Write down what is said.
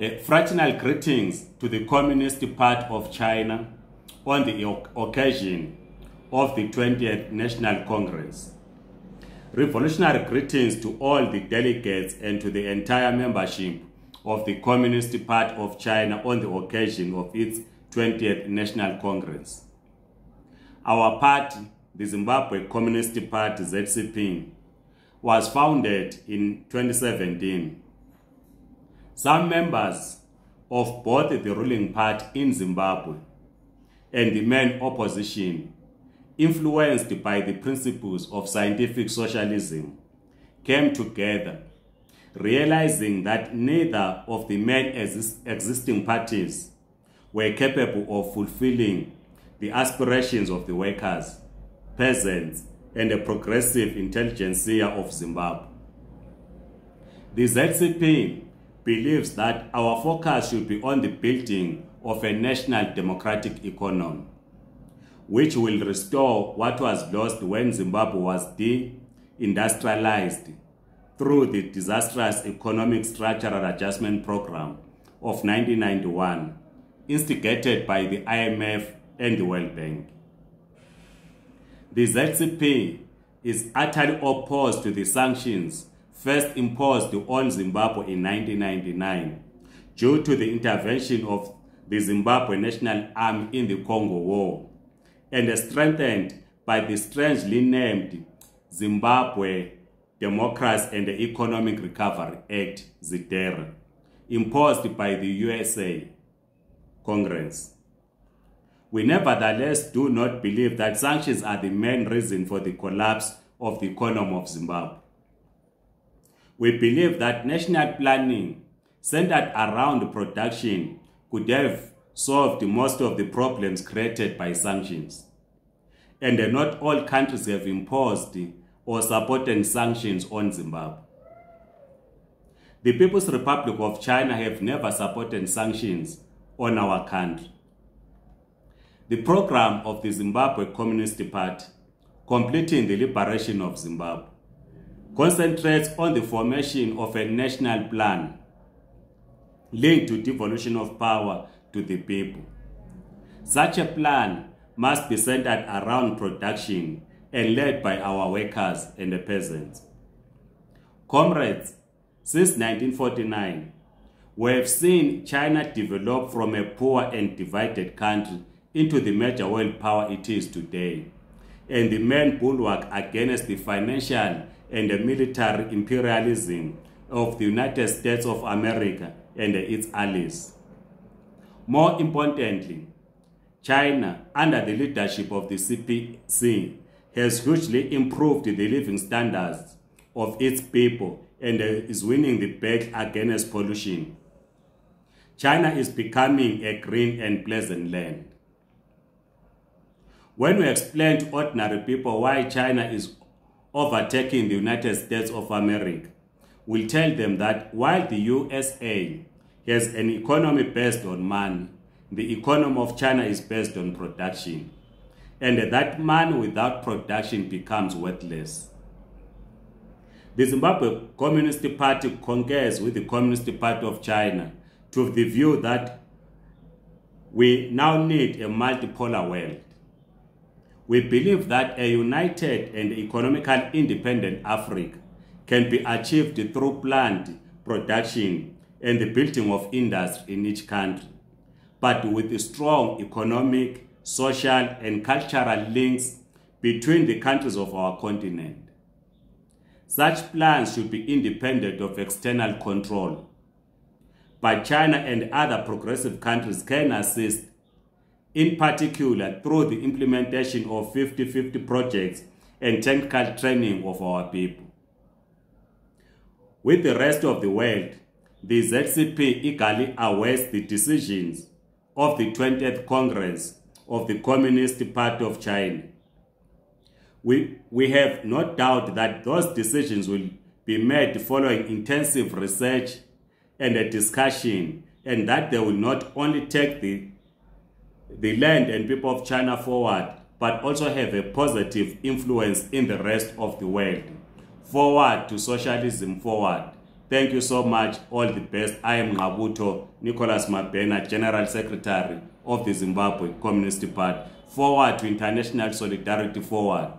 Uh, fraternal greetings to the Communist Party of China on the occasion of the 20th National Congress. Revolutionary greetings to all the delegates and to the entire membership of the Communist Party of China on the occasion of its 20th National Congress. Our party, the Zimbabwe Communist Party ZCP, was founded in 2017. Some members of both the ruling party in Zimbabwe and the main opposition, influenced by the principles of scientific socialism, came together, realizing that neither of the main exist existing parties were capable of fulfilling the aspirations of the workers, peasants, and the progressive intelligentsia of Zimbabwe. The ZCP believes that our focus should be on the building of a national democratic economy, which will restore what was lost when Zimbabwe was de-industrialized through the disastrous economic structural adjustment program of 1991, instigated by the IMF and the World Bank. The ZCP is utterly opposed to the sanctions first imposed on Zimbabwe in 1999 due to the intervention of the Zimbabwe National Army in the Congo War and strengthened by the strangely named Zimbabwe Democracy and Economic Recovery Act, ZIDERA, imposed by the USA Congress. We nevertheless do not believe that sanctions are the main reason for the collapse of the economy of Zimbabwe. We believe that national planning centered around production could have solved most of the problems created by sanctions. And not all countries have imposed or supported sanctions on Zimbabwe. The People's Republic of China have never supported sanctions on our country. The program of the Zimbabwe Communist Party, completing the liberation of Zimbabwe, concentrates on the formation of a national plan linked to devolution of power to the people. Such a plan must be centered around production and led by our workers and the peasants. Comrades, since 1949, we have seen China develop from a poor and divided country into the major world power it is today, and the main bulwark against the financial and the military imperialism of the United States of America and its allies. More importantly, China, under the leadership of the CPC, has hugely improved the living standards of its people and is winning the battle against pollution. China is becoming a green and pleasant land. When we explain to ordinary people why China is overtaking the United States of America will tell them that while the USA has an economy based on money, the economy of China is based on production. And that money without production becomes worthless. The Zimbabwe Communist Party concurs with the Communist Party of China to the view that we now need a multipolar world we believe that a united and economically independent Africa can be achieved through planned production and the building of industry in each country, but with strong economic, social, and cultural links between the countries of our continent. Such plans should be independent of external control. But China and other progressive countries can assist in particular through the implementation of 50-50 projects and technical training of our people. With the rest of the world, the ZCP eagerly awaits the decisions of the 20th Congress of the Communist Party of China. We, we have no doubt that those decisions will be made following intensive research and a discussion and that they will not only take the the land and people of China forward, but also have a positive influence in the rest of the world. Forward to socialism, forward Thank you so much. All the best. I am Ngabuto Nicholas Mabena, General Secretary of the Zimbabwe Communist Party. Forward to international solidarity forward.